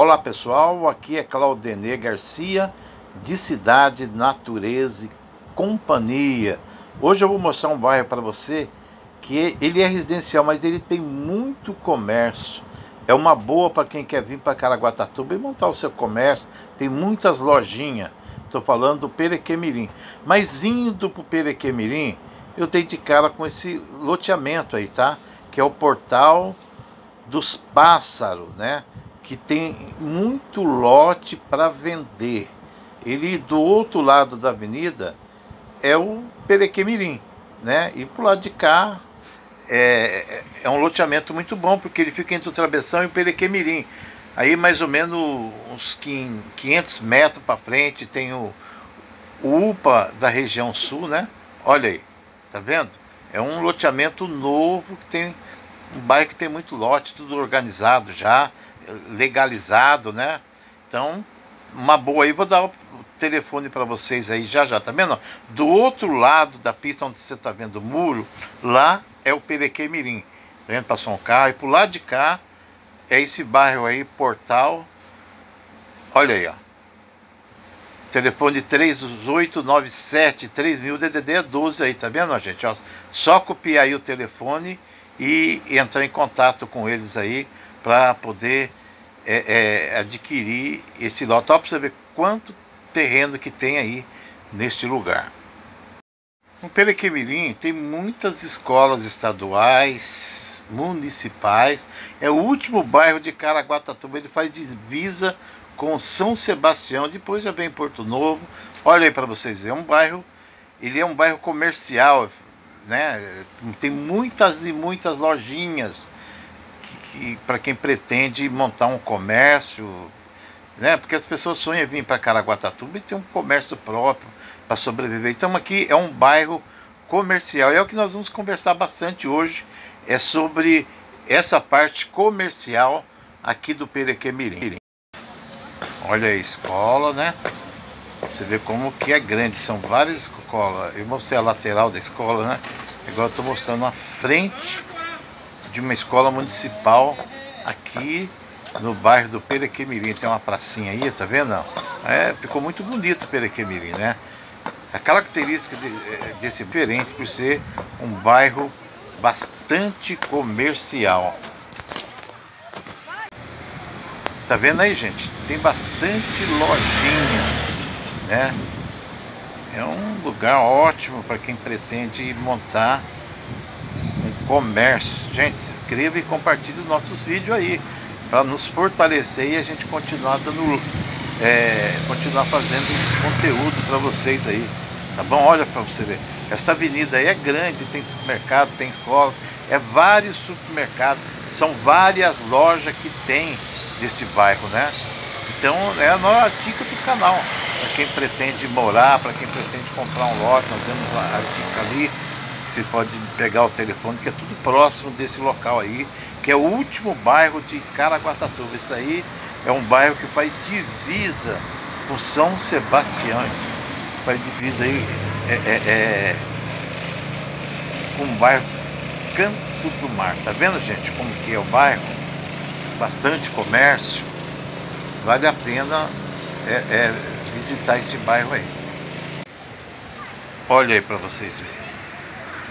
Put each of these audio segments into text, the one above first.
Olá pessoal, aqui é Claudenê Garcia de Cidade, Natureza e Companhia. Hoje eu vou mostrar um bairro para você que ele é residencial, mas ele tem muito comércio. É uma boa para quem quer vir para Caraguatatuba e montar o seu comércio. Tem muitas lojinhas. Estou falando do Perequemirim. Mas indo para o Perequemirim, eu dei de cara com esse loteamento aí, tá? Que é o Portal dos Pássaros, né? Que tem muito lote para vender. Ele do outro lado da avenida é o Perequemirim, né? E pro lado de cá é, é um loteamento muito bom, porque ele fica entre o Travessão e o Perequemirim. Aí mais ou menos uns 500 metros para frente tem o, o UPA da região sul, né? Olha aí, tá vendo? É um loteamento novo que tem um bairro que tem muito lote, tudo organizado já legalizado, né? Então, uma boa aí, vou dar o telefone para vocês aí já já, tá vendo? Do outro lado da pista onde você tá vendo o muro, lá é o Perequê Mirim. Tá vendo? Passou um carro e pro lado de cá é esse bairro aí, Portal. Olha aí, ó. Telefone 3897 3000 DDD 12 aí, tá vendo, gente? Ó, só copiar aí o telefone e entrar em contato com eles aí para poder é, é, adquirir esse lote. Olha para ver quanto terreno que tem aí neste lugar. No Perequemirim tem muitas escolas estaduais, municipais. É o último bairro de Caraguatatuba. Ele faz divisa com São Sebastião. Depois já vem Porto Novo. Olha aí para vocês verem. É um bairro, ele é um bairro comercial, né? Tem muitas e muitas lojinhas que para quem pretende montar um comércio, né? Porque as pessoas sonham vir para Caraguatatuba e ter um comércio próprio para sobreviver. Então aqui é um bairro comercial. É o que nós vamos conversar bastante hoje, é sobre essa parte comercial aqui do Perequemirim. Olha a escola, né? Você vê como que é grande, são várias escolas. Eu mostrei a lateral da escola, né? Agora estou mostrando a frente de uma escola municipal aqui no bairro do Perequemirim. Tem uma pracinha aí, tá vendo? É, ficou muito bonito o Perequemirim, né? A característica de, é, desse diferente por ser um bairro bastante comercial. Tá vendo aí, gente? Tem bastante lojinha, né? É um lugar ótimo para quem pretende montar comércio. Gente, se inscreva e compartilhe os nossos vídeos aí para nos fortalecer e a gente continuar dando é, continuar fazendo conteúdo para vocês aí. Tá bom? Olha para você ver. Esta avenida aí é grande, tem supermercado, tem escola, é vários supermercados, são várias lojas que tem deste bairro, né? Então é a nova dica do canal. Para quem pretende morar, para quem pretende comprar um lote, nós demos a, a dica ali você pode pegar o telefone, que é tudo próximo desse local aí, que é o último bairro de Caraguatatuba. Isso aí é um bairro que faz divisa com São Sebastião. Faz divisa aí é, é, é, o bairro Canto do Mar. Tá vendo, gente, como que é o bairro? Bastante comércio. Vale a pena é, é visitar este bairro aí. Olha aí para vocês verem.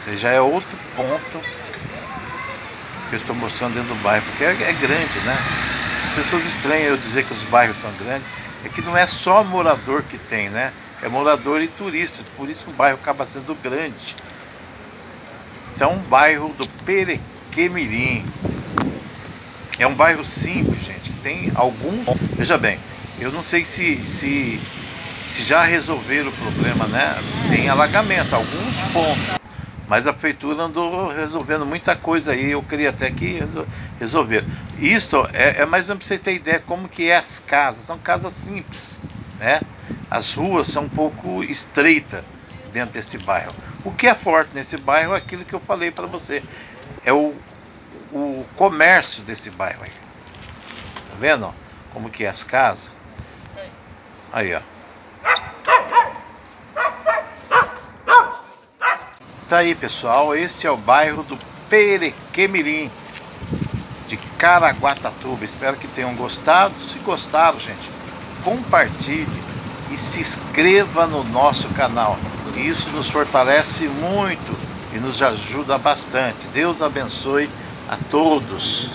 Esse já é outro ponto que eu estou mostrando dentro do bairro, porque é, é grande, né? As pessoas estranham eu dizer que os bairros são grandes, é que não é só morador que tem, né? É morador e turista, por isso que o bairro acaba sendo grande. Então, o bairro do Perequemirim. É um bairro simples, gente, tem alguns... Veja bem, eu não sei se, se, se já resolveram o problema, né? Tem alagamento, alguns pontos. Mas a prefeitura andou resolvendo muita coisa aí, eu queria até que resolver. Isto é, é mais ou menos para você ter ideia como que é as casas, são casas simples, né? As ruas são um pouco estreitas dentro desse bairro. O que é forte nesse bairro é aquilo que eu falei para você, é o, o comércio desse bairro aí. Tá vendo? Como que é as casas? Aí, ó. Tá aí pessoal, este é o bairro do Perequemirim, de Caraguatatuba. Espero que tenham gostado. Se gostaram, gente, compartilhe e se inscreva no nosso canal. Isso nos fortalece muito e nos ajuda bastante. Deus abençoe a todos.